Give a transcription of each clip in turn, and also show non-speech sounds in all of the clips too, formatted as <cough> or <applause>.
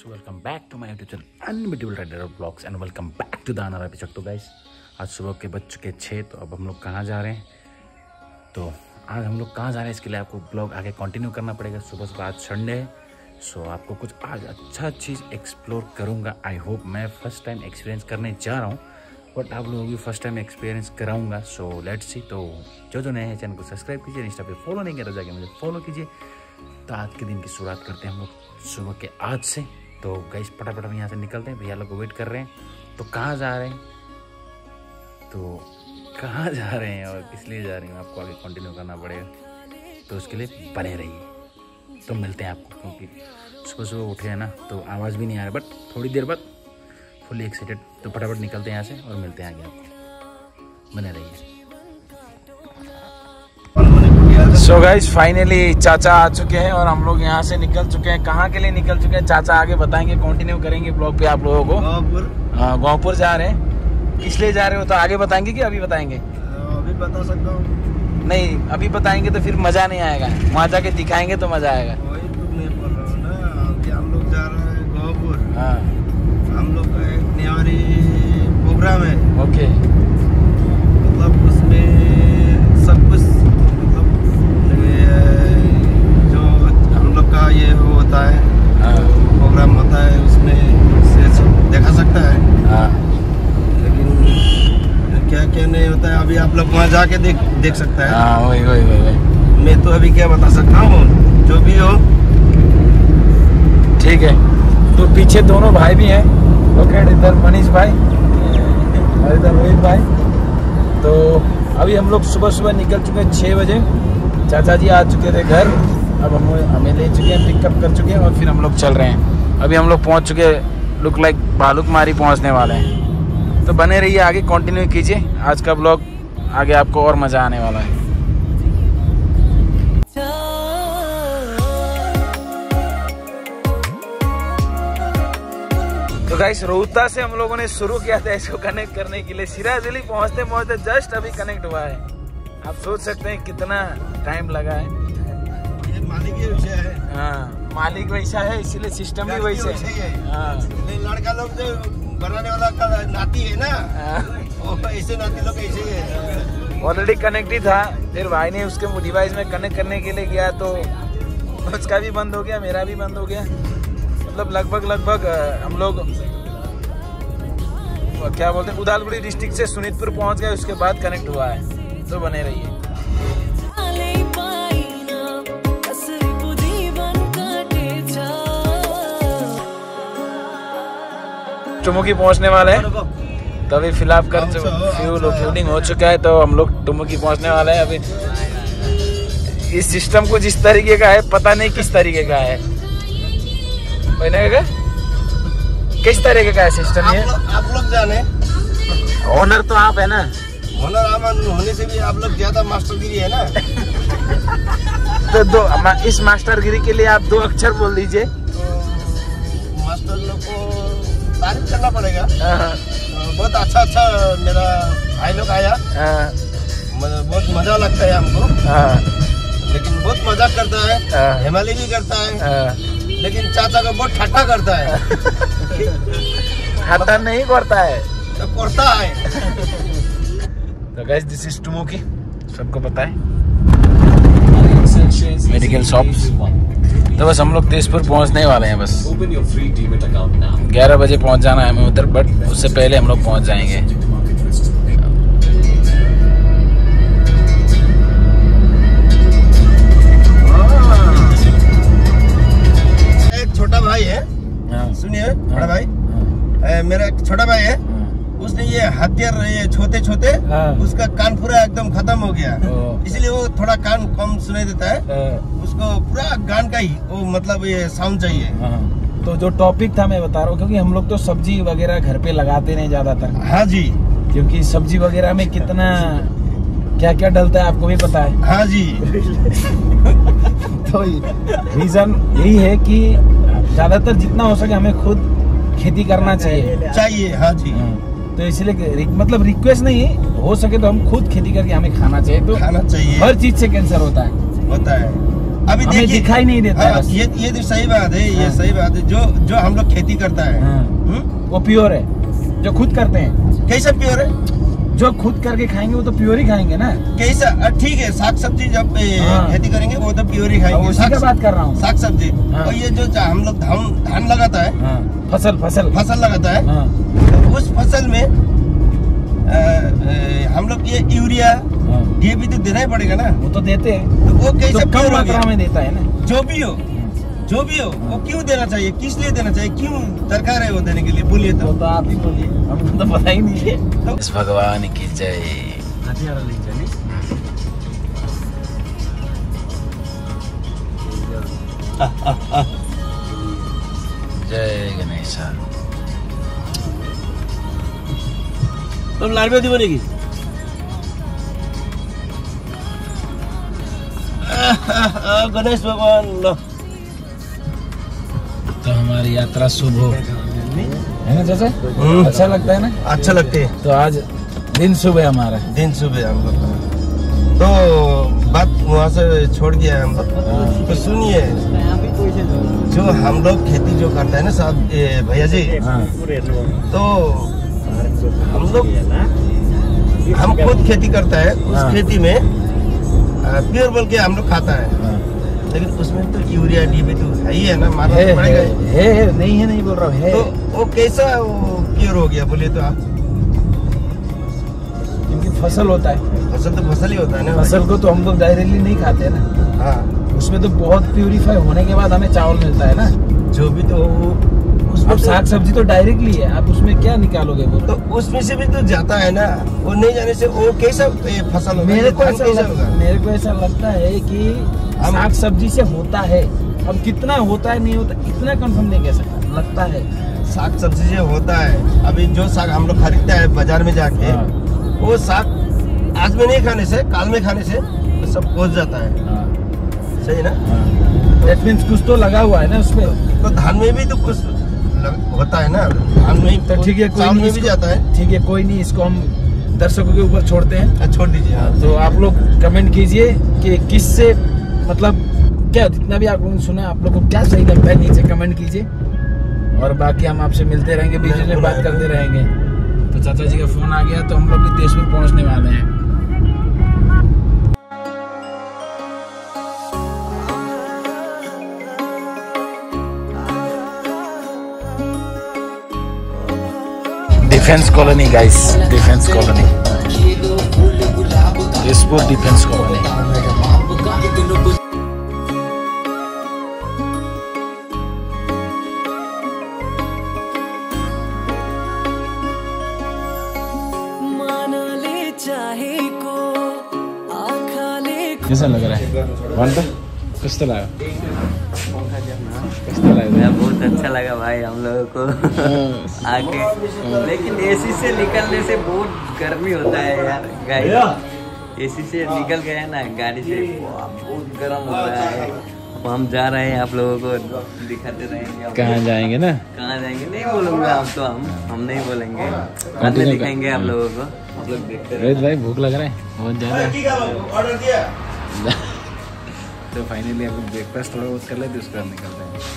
So, welcome back to my YouTube channel Unbeatable Rider Vlogs, and welcome back to the another episode तो guys. आज सुबह के बज चुके छः तो अब हम लोग कहाँ जा रहे हैं? तो आज हम लोग कहाँ जा रहे हैं? इसके लिए आपको ब्लॉग आगे कंटिन्यू करना पड़ेगा। सुबह सुबह आज संडे है। सो आपको कुछ आज अच्छा चीज़ एक्सप्लोर करूँगा। आई होप मैं फ़र्स्ट टाइम एक्सपीरियंस करने जा रहा हूँ बट आप लोगों की फ़र्स्ट टाइम एक्सपीरियंस कराऊँगा। सो लेट्स सी तो जो जो नए हैं चैनल को सब्सक्राइब कीजिए इंस्टा पे फॉलो नहीं किया तो जाके मुझे फॉलो कीजिए। तो आज के दिन की शुरुआत करते हैं हम लोग सुबह के आज से। तो गई फटाफट हम यहाँ से निकलते हैं। भैया लोग वेट कर रहे हैं। तो कहाँ जा रहे हैं? तो कहाँ जा रहे हैं और किस लिए जा रहे हैं? आपको आगे कंटिन्यू करना पड़ेगा। तो उसके लिए बने रहिए। तो मिलते हैं आपको क्योंकि सुबह सुबह उठे हैं ना तो आवाज़ भी नहीं आ रहा। बट थोड़ी देर बाद फुली एक्साइटेड तो फटाफट निकलते हैं यहाँ से और मिलते हैं आगे आपको। बने रहिए। सो गाइज़ फाइनली चाचा आ चुके हैं और हम लोग यहाँ से निकल चुके हैं। कहाँ के लिए निकल चुके हैं? चाचा आगे बताएँगे कंटिन्यू करेंगे ब्लॉग पे आप लोगों को। हाँ गाँवपुर जा रहे हैं। किस लिए जा रहे हो? तो आगे बताएँगे कि अभी बताएँगे? अभी बता सकता हूँ। नहीं अभी बताएँगे तो फिर मज़ा नहीं आएगा। वहाँ जाके दिखाएँगे तो मज़ा आएगा। वही तो मैं बोल रहा ना हम लोग जा रहे हैं हाँ। हम लोग का एक प्रोग्राम है। ओके। होता है प्रोग्राम होता है उसमें से देखा सकता है। हाँ। लेकिन क्या क्या नहीं होता है अभी आप लोग वहाँ जाके देख देख सकता है। हाँ वही वही वही वही। मैं तो अभी क्या बता सकता हूँ जो भी हो। ठीक है। तो पीछे दोनों भाई भी हैं। ओके इधर मनीष भाई और इधर रोहित भाई। तो अभी हम लोग सुबह सुबह निकल चुके हैं छः बजे। चाचा जी आ चुके थे घर। अब हम हमें ले चुके हैं पिकअप कर चुके हैं और फिर हम लोग चल रहे हैं। अभी हम लोग पहुँच चुके लुक लाइक भालुकमारी पहुँचने वाले हैं। तो बने रहिए आगे कंटिन्यू कीजिए। आज का ब्लॉग आगे आपको और मज़ा आने वाला है। तो गाइस रोहता से हम लोगों ने शुरू किया था इसको कनेक्ट करने के लिए। सिराजली पहुँचते पहुँचते जस्ट अभी कनेक्ट हुआ है। आप सोच सकते हैं कितना टाइम लगा है। मालिक ही है। हाँ मालिक वैसा है इसीलिए सिस्टम भी वैसे है। है। लड़का लोग जो बनाने वाला का नाती है ना हाँ। ऐसे नाती लोग ऐसे ही है। ऑलरेडी कनेक्ट ही था फिर भाई ने उसके डिवाइस में कनेक्ट करने के लिए गया तो उसका भी बंद हो गया मेरा भी बंद हो गया। मतलब लगभग लगभग हम लोग क्या बोलते हैं उदालगुड़ी डिस्ट्रिक्ट से सुनीतपुर पहुँच गए उसके बाद कनेक्ट हुआ है तो बने रहिए। टुमुकी पहुँचने वाले हैं। तो अभी फ़िलहाल कर फ्यूल लोडिंग हो। चुका है तो हम लोग टुमुकी पहुँचने वाले हैं। अभी इस सिस्टम को जिस तरीके का है पता नहीं किस तरीके का है। मैंने कहा किस तरीके का है सिस्टम ये? आप लोग जाने। ओनर तो आप है ना। आमान होने से भी आप लोग ज़्यादा मास्टरगिरी है ना। <laughs> तो दो इस मास्टरगिरी के लिए आप दो अक्षर बोल दीजिए। तो मास्टर लोग को तारीफ़ करना पड़ेगा। हाँ, बहुत अच्छा अच्छा मेरा भाई लोग आया। हाँ, बहुत मज़ा लगता है हमको। हाँ, लेकिन बहुत मज़ा करता है। हाँ। हिमालय भी करता है। हाँ। लेकिन चाचा का बहुत ठट्टा करता है। खाता नहीं करता है। तो करता है। तो गैस दिस इज़ टुमुकी सबको पता है। मेडिकल शॉप्स तो बस हम लोग तेजपुर पहुँचने वाले हैं बस. 11 बजे पहुँच जाना है हमें उधर बट उससे पहले हम लोग पहुँच जाएँगे। एक छोटा भाई है। हाँ, सुनिए बड़ा भाई। हाँ, मेरा एक छोटा भाई हाँ। उसने ये हथियार ये छोटे छोटे हाँ। उसका कान पूरा एकदम खत्म हो गया। इसलिए वो थोड़ा कान कम सुनाई देता है। हाँ, उसको पूरा गान का ही वो मतलब ये साउंड चाहिए। हाँ। तो जो टॉपिक था मैं बता रहा हूँ क्योंकि हम लोग तो सब्ज़ी वगैरह घर पे लगाते नहीं ज़्यादातर। हाँ जी। क्योंकि सब्ज़ी वगैरह में कितना क्या क्या डलता है आपको भी पता है? हाँ जी। तो रीजन यही है कि ज़्यादातर जितना हो सके हमें खुद खेती करना चाहिए। चाहिए हाँ जी। हाँ, तो इसलिए मतलब रिक्वेस्ट नहीं है हो सके तो हम खुद खेती करके हमें खाना चाहिए। तो खाना चाहिए। हर चीज़ से कैंसर होता है। होता है। अभी देखिए दिखाई नहीं देता है हाँ, ये ये तो सही बात है ये हाँ। सही बात है। जो जो हम लोग खेती करता है हाँ, हम्म? वो प्योर है। जो खुद करते हैं। कैसा प्योर है? जो खुद करके खाएँगे वो तो प्योर ही खाएँगे ना। कैसा ठीक है साग सब्ज़ी जब हाँ। खेती करेंगे वो तो प्योर ही खाएँगे। साग बात कर रहा हूँ। साग सब्ज़ी। हाँ। और ये जो हम लोग धान धान लगाता है हाँ, फ़सल फ़सल। फ़सल लगाता है तो उस फ़सल में हम लोग ये यूरिया हाँ, डीएपी तो देना ही पड़ेगा ना। वो तो देते हैं। तो वो कैसे तो कम मात्रा में देता है ना। जो भी हो। जो भी हो वो क्यों देना चाहिए? किस लिए देना चाहिए? क्यों दरकार है वो देने के लिए? बोलिए तो। तो आप ही बोलिए। हमको तो पता ही नहीं है। तो भगवान की जय। जय गणेश। तो लाल में बनेगी। <laughs> गणेश भगवान लो। तो हमारी यात्रा शुभ हो। है ना चाचा? हम्म। अच्छा लगता है ना? अच्छा लगते है। तो आज दिन शुभ है हमारा। दिन सुबह हम लोग तो बात वहाँ से छोड़ गया हम लोग। तो सुनिए जो हम लोग खेती जो करते हैं ना साहब भैया जी हाँ। तो हम लोग हम खुद खेती करता है उस हाँ। खेती में प्योर बोल के हम लोग खाता है। हाँ। लेकिन उसमें तो यूरिया डीपी तो है ही है ना मारना है तो पड़ेगा है, है है नहीं है नहीं बोल रहा हूँ है। तो वो कैसा वो प्योर हो गया बोलिए तो आप। क्योंकि फ़सल होता है। फ़सल तो फ़सल ही होता है ना फ़सल को तो हम लोग डायरेक्टली नहीं खाते हैं ना। हाँ। उसमें तो बहुत प्यूरिफाई होने के बाद हमें चावल मिलता है ना। जो भी तो उसमें तो- साग सब्ज़ी तो डायरेक्टली है आप उसमें क्या निकालोगे वो तो उसमें से भी तो जाता है ना वो नहीं जाने से वो कैसा फ़सल होगा? मेरे को ऐसा मेरे को ऐसा लगता है कि हम- साग सब्ज़ी से होता है। अब कितना होता है नहीं होता इतना कंफर्म नहीं कह सकता। लगता है। साग सब्ज़ी से होता है। अभी जो साग हम लोग खरीदते हैं बाज़ार में जाके हाँ, वो साग आज में नहीं खाने से काल में खाने से वो सब पहुँच जाता है। हाँ, सही ना? हाँ। That means कुछ तो लगा हुआ है ना उसमें। तो धान में भी तो कुछ होता है ना? धान में तो ठीक है कोई नहीं भी जाता है। ठीक है कोई नहीं इसको हम दर्शकों के ऊपर छोड़ते हैं। हाँ, छोड़ दीजिए हाँ। तो आप लोग कमेंट कीजिए कि किससे मतलब क्या जितना भी आप लोगों ने सुना आप लोग को क्या सही लगता है नीचे कमेंट कीजिए। और बाकी हम आपसे मिलते रहेंगे बीच में बात करते रहेंगे। तो चाचा जी का फ़ोन आ गया तो हम लोग भी तेजपुर पहुँचने वाले हैं। Defence colony guys defence colony defence colony कैसा लग रहा है? वांटा किस तरह बहुत अच्छा लगा भाई हम लोगों को। आके लेकिन एसी से निकलने से बहुत गर्मी होता है यार गाड़ी एसी से निकल गए ना गाड़ी से। बहुत गर्म हो रहा है। अब हम जा रहे हैं आप लोगों को दिखाते रहेंगे। आप कहाँ जाएँगे ना? कहाँ जाएँगे? नहीं बोलूँगा हम तो हम। हम नहीं बोलेंगे। बाद में दिखाएँगे आप लोगों को। आप लोग देखते रहे भाई भूख लग रहा है। बहुत ज़्यादा। <laughs> तो फाइनली अब ब्रेकफास्ट थोड़ा बहुत कर लेते उसके बाद निकलते हैं।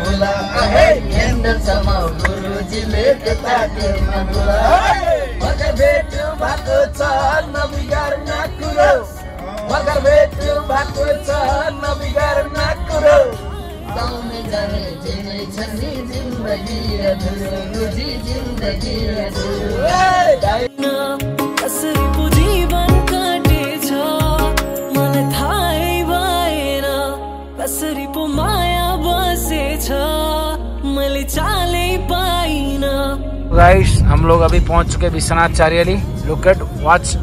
भूला। भूला। मगर भेट भएको छ नबिगार न कुरो मगर भेट भएको छ नबिगार न कुरो जाने जिनै जिन्दगी कसरी पो जीवन काटेछ मलाई थाहै भएन कसरी पो माया बसेछ मैले चालै पाइन गाइस हम लोग अभी पहुँच चुके Biswanath Chariali. Look at watch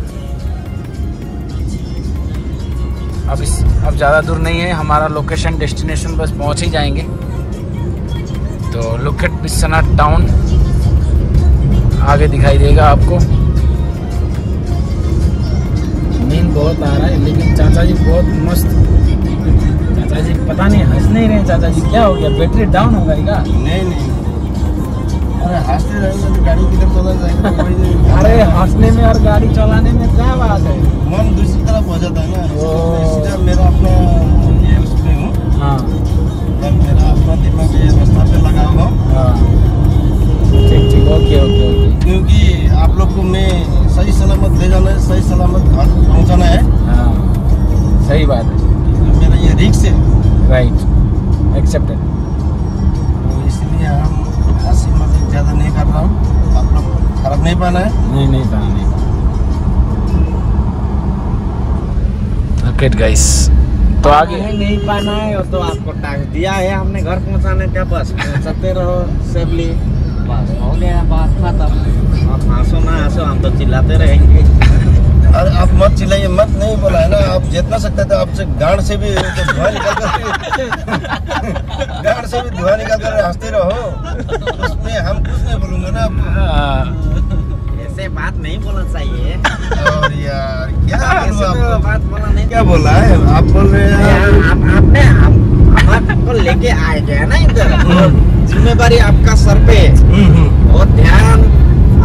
अब इस, अब ज़्यादा दूर नहीं है, हमारा लोकेशन डेस्टिनेशन बस पहुँच ही जाएँगे। तो लुक एट विश्वनाथ टाउन आगे दिखाई देगा आपको। नींद बहुत आ रहा है, लेकिन चाचा जी बहुत मस्त। चाचा जी पता नहीं, हंस नहीं रहे चाचा जी क्या हो गया? बैटरी डाउन हो गई क्या? नहीं नहीं। अरे हँसते रहेंगे तो गाड़ी किधर चला जाएगा अरे हंसने में और गाड़ी चलाने में क्या बात है? मन दूसरी तरफ़ हो जाता है ना। मेरा अपना ये उसमें हूँ हाँ। मेरा अपना दिमाग ये रास्ता पे लगा हुआ हाँ। ठीक ठीक ओके ओके ओके। क्योंकि आप लोग को मैं सही सलामत ले जाना है सही सलामत घर पहुँचाना है। हाँ। सही बात है। मेरा ये रिक्स है। राइट एक्सेप्टेड ज़्यादा नहीं कर रहा हूँ। आप लोग खराब नहीं पाना है? नहीं नहीं पाना नहीं ओके गाइस तो आगे नहीं, नहीं पाना है तो आपको टैक्स दिया है हमने घर पहुँचाने का बस पहुंचाते रहो सेफली बस हो गया बात खत्म। आप हंसो ना हंसो हम तो चिल्लाते रहेंगे। अरे आप मत चिल्लाइए मत नहीं बोला है ना? आप जितना सकते थे आपसे गांड से भी तो धुआँ निकल कर गांड से भी धुआँ निकल कर हँसते रहो। उसमें हम कुछ नहीं बोलूँगा ना आपको। ऐसे बात नहीं बोलना चाहिए। और यार क्या ऐसे तो आपको? बात बोलना नहीं क्या बोला है? आप बोल रहे हैं आप आपने आपको लेके आए गए ना इधर। ज़िम्मेदारी आपका सर पे हम्म, हम्म। और ध्यान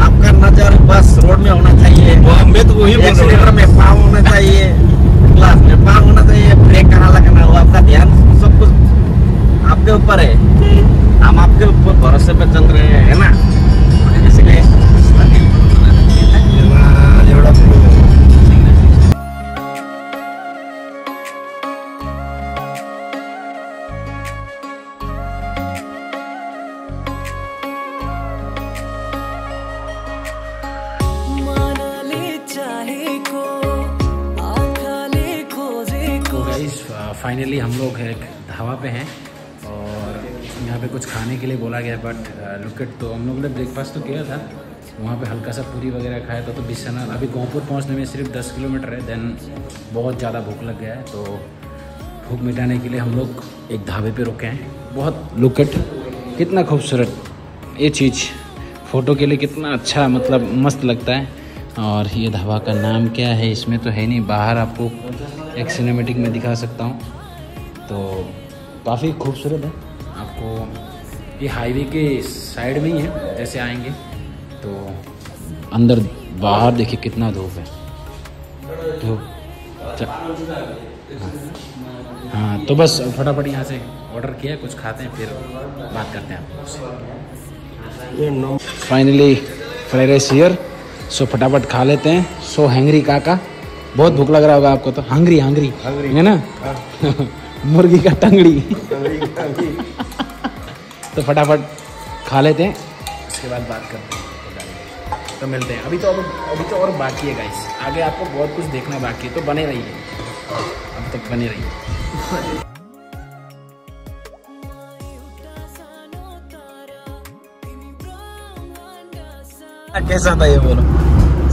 आपका नज़र बस रोड में होना चाहिए। मैं तो वही एक्सीलेटर में पाँव होना चाहिए क्लास में पाँव होना चाहिए ब्रेक कहाँ लगाना हो? आपका ध्यान सब कुछ आपके ऊपर है। हम आपके गया बट लुकेट तो हम लोग ने ब्रेकफास्ट तो किया था। वहाँ पे हल्का सा पूरी वगैरह खाया था तो बिसना अभी गोंपुर पहुँचने में सिर्फ़ 10 किलोमीटर है देन बहुत ज़्यादा भूख लग गया है तो भूख मिटाने के लिए हम लोग एक ढाबे पे रुके हैं। बहुत लुकेट कितना खूबसूरत ये चीज़। फ़ोटो के लिए कितना अच्छा मतलब मस्त लगता है। और ये ढाबा का नाम क्या है, इसमें तो है नहीं, बाहर आपको एक सिनेमेटिक में दिखा सकता हूँ। तो काफ़ी खूबसूरत है। आपको ये हाईवे के साइड में ही है जैसे आएँगे। तो अंदर बाहर देखिए कितना धूप है। च- हाँ। हाँ तो बस फटाफट यहाँ से ऑर्डर किया कुछ खाते हैं फिर बात करते हैं finally fried rice here so फटाफट खा लेते हैं। सो हैंगरी काका बहुत भूख लग रहा होगा आपको तो। हंगरी हंगरी है ना? <laughs> मुर्गी का टंगड़ी तो फटाफट खा लेते हैं। उसके बाद बात करते हैं। तो मिलते हैं। अभी तो अब अभी तो और बाकी है गाइस आगे आपको बहुत कुछ देखना बाकी है तो बने रहिए। अब तक बने रहिए। कैसा था ये बोलो?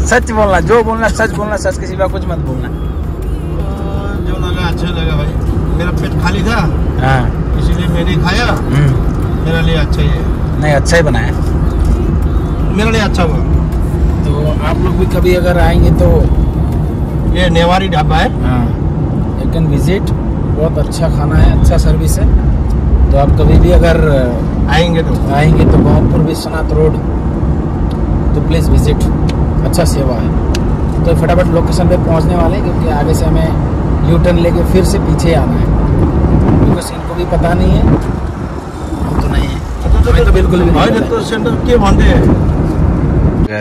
सच बोलना जो बोलना सच बोलना सच के सिवा कुछ मत बोलना। जो लगा अच्छा लगा भाई। मेरा पेट खाली था हाँ। इसीलिए मैंने खाया। हम्म, मेरे लिए अच्छा ही है। नहीं अच्छा ही बनाया मेरे लिए अच्छा हुआ। तो आप लोग भी कभी अगर आएँगे तो ये नेवारी ढाबा है। हाँ यू कैन विज़िट बहुत अच्छा खाना है अच्छा सर्विस है। तो आप कभी भी अगर आएँगे तो। आएँगे तो गोहपुर विश्वनाथ रोड तो प्लीज़ विज़िट अच्छा सेवा है। तो फटाफट लोकेशन पे पहुँचने वाले हैं क्योंकि आगे से हमें यू टर्न लेके फिर से पीछे आना है। बिकॉज़ इनको भी पता नहीं है। भन्दै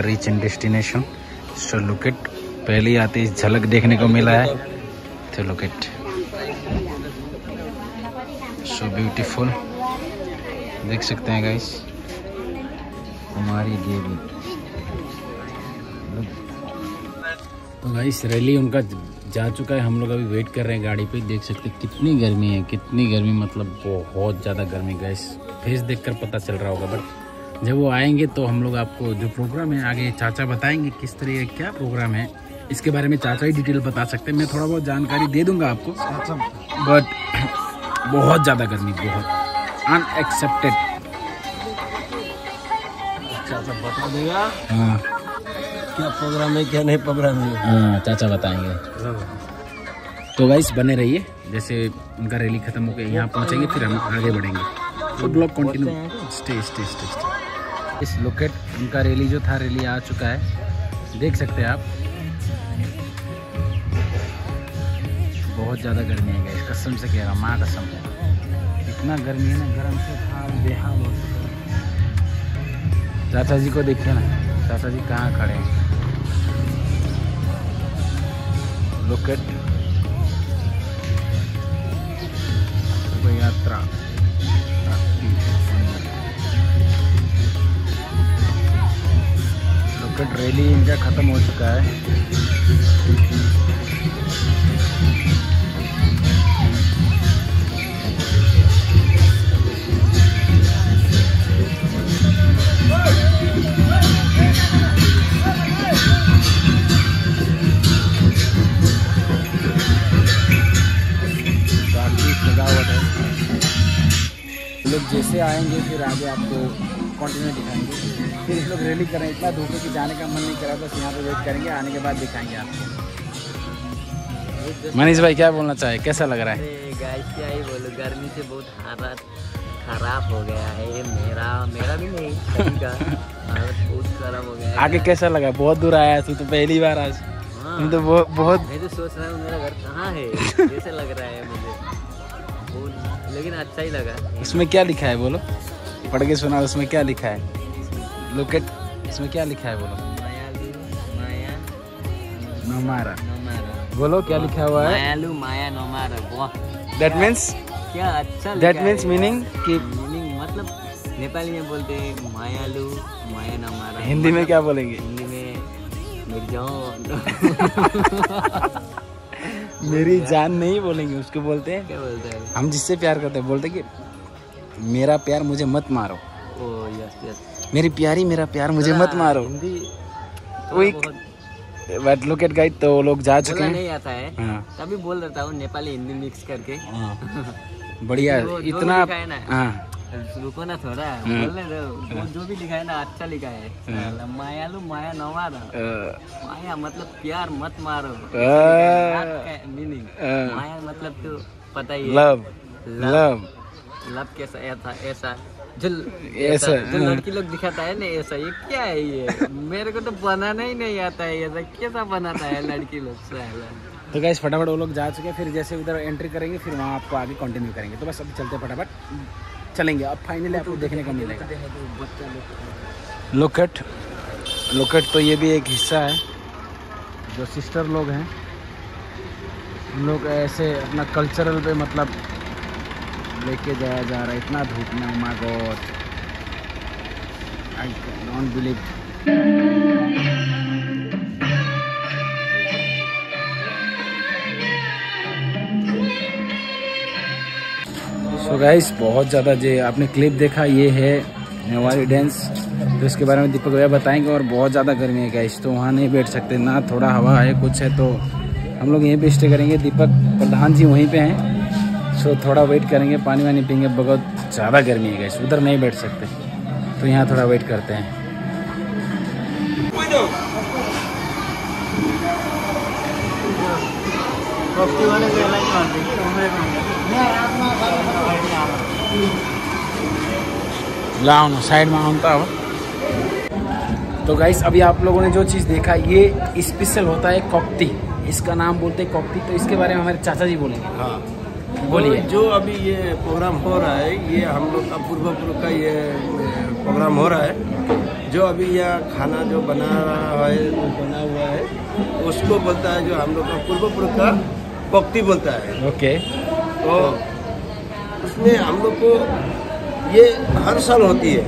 reach in destination so locate पहले ही आते झलक देखने को मिला है तो लुकेट सो ब्यूटीफुल देख सकते हैं गाइस हमारी देवी तो गाइस रैली उनका जा चुका है। हम लोग अभी वेट कर रहे हैं गाड़ी पे। देख सकते हैं कितनी गर्मी है कितनी गर्मी मतलब बहुत ज़्यादा गर्मी गाइस फेस देखकर पता चल रहा होगा बट जब वो आएँगे तो हम लोग आपको जो प्रोग्राम है आगे चाचा बताएँगे किस तरह क्या प्रोग्राम है। इसके बारे में चाचा ही डिटेल बता सकते हैं। मैं थोड़ा बहुत जानकारी दे दूँगा आपको। बट बहुत ज़्यादा गर्मी बहुत अनएक्सेप्टेड चाचा बता देगा। हाँ। क्या प्रोग्राम है क्या नहीं प्रोग्राम है? हाँ चाचा बताएँगे। तो गाइस बने रहिए। जैसे उनका रैली खत्म हो गया यहाँ पहुँचेंगे फिर हम आगे बढ़ेंगे। तो blog continue stay stay stay stay इस लोकेट उनका रैली जो था रैली आ चुका है। देख सकते हैं आप। बहुत ज़्यादा गर्मी है गाइस कसम से कह रहा हूँ माँ कसम। इतना गर्मी है ना गर्म से हाल बेहाल हो चुका चाचा जी को देखिए ना चाचा जी कहाँ खड़े हैं? लोकेट शुभ यात्रा लोकेट रैली इनका ख़त्म हो चुका है। लोग जैसे आएँगे फिर आगे आपको कंटिन्यू दिखाएँगे। फिर इस लोग रैली करें इतना धूप है कि जाने का मन नहीं करा बस यहाँ पे वेट करेंगे आने के बाद दिखाएँगे आपको। मनीष भाई क्या बोलना चाहे? कैसा लग रहा है? गाइस क्या ही बोलो गर्मी से बहुत हालत खराब हो गया है। मेरा मेरा भी नहीं का हालत बहुत खराब हो गया आगे कैसा लगा? बहुत दूर आया तू तो पहली बार आज। हाँ, तो बहुत बहुत मैं तो सोच रहा हूँ मेरा घर कहाँ है? <laughs> जैसे लग रहा है लेकिन अच्छा ही लगा। इसमें क्या लिखा है बोलो? पढ़ के सुना उसमें क्या लिखा है? लोकेट इसमें क्या लिखा है बोलो? माया नोमारा। बोलो क्या लिखा हुआ है? मायालू माया नोमारा दैट मीन्स क्या अच्छा दैट मीन्स मीनिंग कि मीनिंग मतलब नेपाली में बोलते हैं मायालू माया नमारा। हिंदी में क्या बोलेंगे? हिंदी में मेरी जान <laughs> मेरी जान नहीं बोलेंगे उसको बोलते हैं। क्या बोलते हैं? हम जिससे प्यार करते हैं बोलते कि मेरा प्यार मुझे मत मारो। ओ यस यस मेरी प्यारी मेरा प्यार मुझे मत मारो। Hindi but look at guide तो वो लोग जा चुके हैं। नहीं आता है। हाँ। तभी बोल देता हूँ नेपाली हिंदी मिक्स करके। हाँ। बढ़िया इतना। हाँ। रुको ना थोड़ा। हाँ। बोलने दो वो जो भी लिखा है ना अच्छा लिखा है। माया लो माया न मारो। माया मतलब प्यार मत मारो। मीनिंग माया मतलब तो पता ही है। लव। लव। लव। कैसा ऐसा ऐसा। जो ऐसा, जो हाँ। लड़की लोग दिखाता है ना ऐसा ये क्या है ये? मेरे को तो बनाना ही नहीं आता है ऐसा कैसा बनाता है लड़की लोग तो गाइस फटाफट वो लोग जा चुके हैं, फिर जैसे उधर एंट्री करेंगे, फिर वहाँ आपको आगे कंटिन्यू करेंगे। तो बस अभी चलते फटाफट। चलेंगे, अब फाइनली आपको देखने को मिलेगा। लोकट लोकट तो ये भी एक हिस्सा है, जो सिस्टर लोग हैं। हम लोग ऐसे अपना कल्चरल पे मतलब लेके जाया जा रहा है, इतना धूप में oh my god I don't believe guys बहुत ज़्यादा जो आपने क्लिप देखा, ये है नेवारी डांस तो इसके बारे में दीपक भैया बताएँगे और बहुत ज़्यादा गर्मी है गाइस तो वहाँ नहीं बैठ सकते, ना थोड़ा हवा है, कुछ है तो हम लोग यहीं पे स्टे करेंगे। दीपक प्रधान जी वहीं पे हैं सो थोड़ा वेट करेंगे, पानी वानी पीएँगे बहुत ज़्यादा गर्मी है गाइस उधर नहीं बैठ सकते। तो यहाँ थोड़ा वेट करते हैं। लाओ साइड में आउंता हो। तो गाइस अभी आप लोगों ने जो चीज़ देखा ये स्पेशल होता है कॉप्ती इसका नाम बोलते हैं कॉप्ती तो इसके बारे में हमारे चाचा जी बोलेंगे। हाँ। बोलिए। जो अभी ये प्रोग्राम हो रहा है ये हम लोग का पूर्व पुरुष का ये प्रोग्राम हो रहा है। जो अभी यह खाना जो बना रहा है बना हुआ है उसको बोलता है जो हम लोग का पूर्व पुरुष का पक्ति बोलता है। ओके तो उसमें हम लोग को ये हर साल होती है।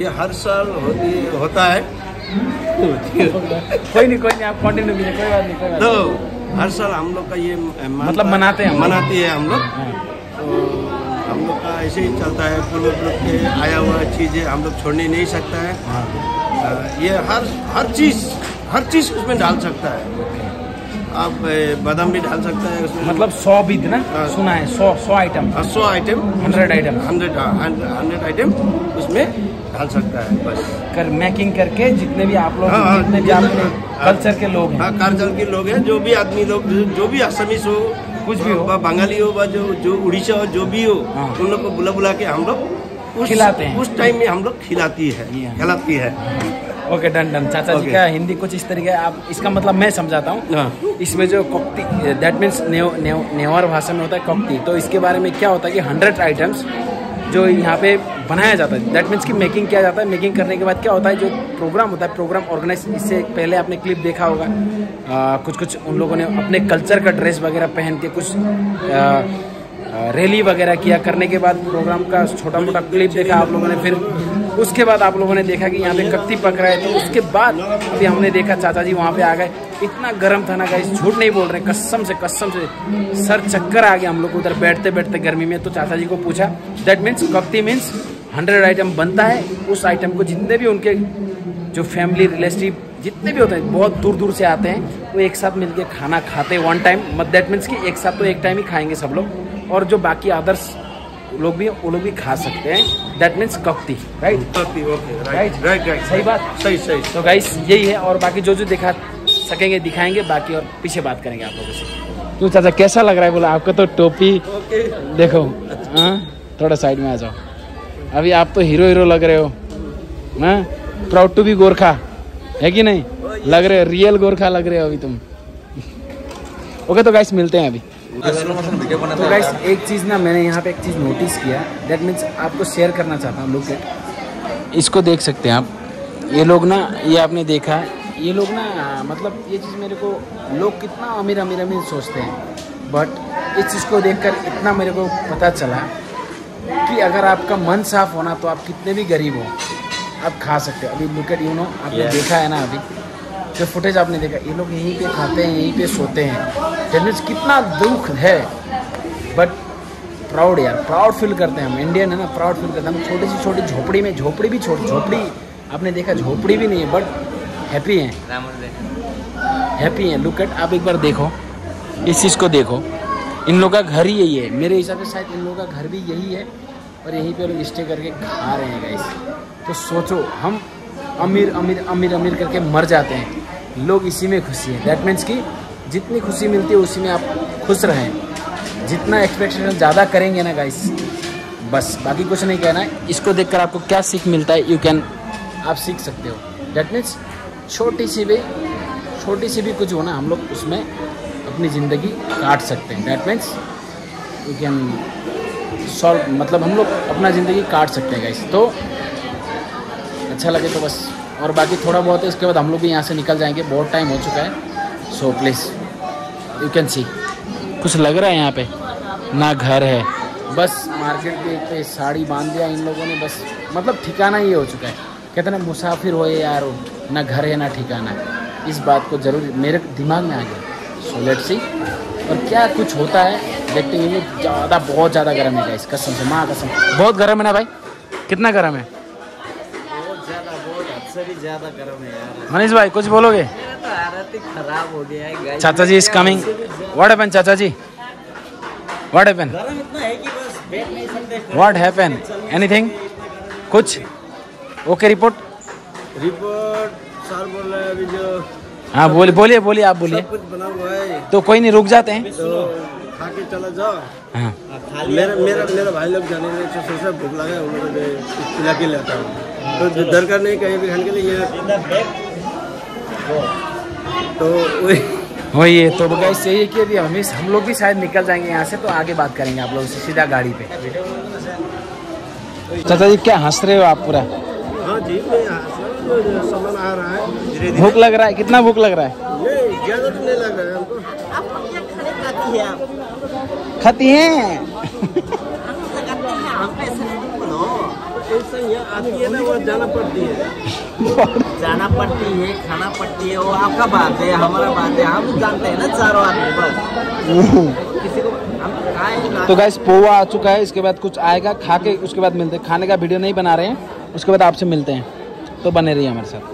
ये हर साल होती होता है। कोई नहीं कोई नहीं आप कंटिन्यू कीजिए कोई बात नहीं कोई बात तो हर साल हम लोग का ये मतलब मनाते हैं मनाती है हम लोग। हाँ, तो हम लोग का ऐसे ही चलता है पूर्व पुरुष के आया हुआ चीज़ें हम लोग छोड़ने नहीं सकता है। हाँ, ये हर हर चीज़ हर चीज़ उसमें डाल सकता है। आप बादाम भी डाल सकता है उसमें मतलब सौ बीत ना हाँ। सुना है सौ सौ आइटम सौ item hundred item hundred hundred item उसमें ढाल सकता है बस कर मेकिंग करके जितने भी आप लोग हाँ, हाँ, जितने भी हाँ। कल्चर के लोग हैं हाँ कारजल के लोग हैं जो भी आदमी लोग जो, भी असमीज हो कुछ भी हो। बंगाली हो जो जो उड़ीसा हो जो भी हो हाँ। उन लोग को बुला बुला के हम लोग खिलाते हैं। उस टाइम में हम लोग खिलाती है। खिलाती है ओके डन डन चाचा जी का हिंदी कुछ इस तरीके आप इसका मतलब मैं समझाता हूँ। हाँ। इसमें जो कोक्ति दैट मीन्स नेवार भाषा में होता है कोक्ति। तो इसके बारे में क्या होता है कि हंड्रेड आइटम्स जो यहाँ पे बनाया जाता है। दैट मीन्स कि मेकिंग किया जाता है। मेकिंग करने के बाद क्या होता है? जो प्रोग्राम होता है प्रोग्राम ऑर्गेनाइज इससे पहले आपने क्लिप देखा होगा। आ, कुछ कुछ उन लोगों ने अपने कल्चर का ड्रेस वगैरह पहन के कुछ आ, रैली वगैरह किया। करने के बाद प्रोग्राम का छोटा मोटा क्लिप देखा आप लोगों ने। फिर उसके बाद आप लोगों ने देखा कि यहाँ पे कत्ती पक रहा है तो उसके बाद फिर हमने देखा, चाचा जी वहाँ पे आ गए। इतना गर्म था ना गाइस झूठ नहीं बोल रहे, कसम से कसम से। सर चक्कर आ गया हम लोग उधर बैठते बैठते गर्मी में तो चाचा जी को पूछा दैट मीन्स कत्ती मीन्स हंड्रेड आइटम बनता है, उस आइटम को जितने भी उनके जो फैमिली रिलेटिव जितने भी होते हैं, बहुत दूर दूर से आते हैं, वो एक साथ मिलके खाना खाते हैं वन टाइम मत दैट मीन्स कि एक साथ तो एक टाइम ही खाएँगे सब लोग। और जो बाकी अदर्स लोग भी वो लोग भी खा सकते हैं। That means कप्ती right okay okay right right right सही बात? सही सही तो गाइस यही है और बाकी जो जो दिखा सकेंगे दिखाएँगे बाकी और पीछे बात करेंगे आप लोगों से। तो चाचा कैसा लग रहा है? बोला आपका तो टोपी ओके देखो हाँ? थोड़ा साइड में आ जाओ। अभी आप तो हीरो हीरो लग रहे हो हाँ? प्राउड टू बी गोरखा है कि नहीं? लग रहे हो रियल गोरखा लग रहे हो अभी तुम। <laughs> ओके तो गाइस मिलते हैं अभी। तो गाइस एक चीज़ ना मैंने यहाँ पे एक चीज़ नोटिस किया। दैट मीन्स आपको शेयर करना चाहता हूँ लुक एट इसको देख सकते हैं आप। ये लोग ना ये आपने देखा ये लोग ना मतलब ये चीज़ मेरे को लोग कितना अमीर अमीर अमीर सोचते हैं। बट इस चीज़ को देखकर इतना मेरे को पता चला कि अगर आपका मन साफ़ होना तो आप कितने भी गरीब हो आप खा सकते हो। अभी लुक एट यू नो आपने देखा है ना अभी। जो फुटेज आपने देखा, ये लोग यहीं पे खाते हैं, यहीं पे सोते हैं। दैट मीन्स कितना दुख है। बट प्राउड यार प्राउड फील करते हैं हम। इंडियन है ना प्राउड फील करते हैं। हम छोटी सी छोटी, झोपड़ी में, झोपड़ी भी छोटी झोपड़ी आपने देखा, झोपड़ी भी नहीं है बट हैप्पी हैं। हैप्पी हैं। लुक एट आप एक बार देखो। इस चीज़ को देखो। इन लोगों का घर ही यही है। मेरे हिसाब से शायद इन लोगों का घर भी यही है। और यहीं पे लोग स्टे करके खा रहे हैं गाइस तो सोचो, हम अमीर अमीर अमीर अमीर करके मर जाते हैं। लोग इसी में खुशी हैं। दैट मीन्स कि जितनी खुशी मिलती है, उसी में आप खुश रहें। जितना एक्सपेक्टेशन ज़्यादा करेंगे ना गाइस बस। बाकी कुछ नहीं कहना है। इसको देखकर आपको क्या सीख मिलता है यू कैन आप सीख सकते हो। दैट मीन्स छोटी सी भी, छोटी सी भी कुछ हो ना, हम लोग उसमें अपनी ज़िंदगी काट सकते हैं। That means you can solve मतलब हम लोग अपना ज़िंदगी काट सकते हैं गाइस तो अच्छा लगे तो बस। और बाकी थोड़ा बहुत है इसके बाद हम लोग भी यहाँ से निकल जाएँगे। बहुत टाइम हो चुका है। So please you can see कुछ लग रहा है यहाँ पे? ना घर है। बस मार्केट के पे साड़ी बाँध दिया इन लोगों ने, बस। मतलब ठिकाना ही हो चुका है। कहते ना, मुसाफिर हो यार, ना घर है, ना ठिकाना। इस बात को ज़रूर मेरे दिमाग में आ गया। सो लेट सी और क्या कुछ होता है, देखते हैं। ज़्यादा, बहुत ज़्यादा गर्म है गाइस कसम से, माँ, कसम। बहुत गर्म है ना भाई? कितना गर्म है? मनीष भाई कुछ बोलोगे? तो हालत ही खराब हो गया है चाचा ji is coming what happen चाचा ji? What happen what happen anything कुछ? ओके रिपोर्ट रिपोर्ट सर बोल रहे अभी जो हाँ बोलिए बोलिए बोलिए आप बोलिए। कुछ बना हुआ है। तो कोई नहीं रुक जाते हैं। तो खा के चला जाओ। हाँ। मेरा मेरा मेरा भाई लोग जाने के लिए तो सोचा भूख लगा है उन लोगों को खिला के लेता हूँ। तो दरकार नहीं कहीं भी खाने के लिए ये तो वही वही है तो गाइस यही है कि अभी हम हम लोग भी शायद निकल जाएँगे यहाँ से तो आगे बात करेंगे आप लोगों से सीधा गाड़ी पे। चाचा जी क्या हंस रहे हो आप पूरा? हाँ जी मैं सामान आ रहा है। भूख लग रहा है कितना भूख लग रहा है? नहीं ज़्यादा तो नहीं लग रहा है हमको। खाती हैं ऐसा यहाँ आती है ना वो जाना पड़ती है। जाना पड़ती है खाना पड़ती है वो आपका बात है हमारा बात है हम जानते हैं ना चारों आदमी बस। किसी को हम तो गैस पोहा आ चुका है इसके बाद कुछ आएगा खा के उसके बाद मिलते हैं। खाने का वीडियो नहीं बना रहे हैं उसके बाद आपसे मिलते हैं। तो बने रहिए हमारे साथ।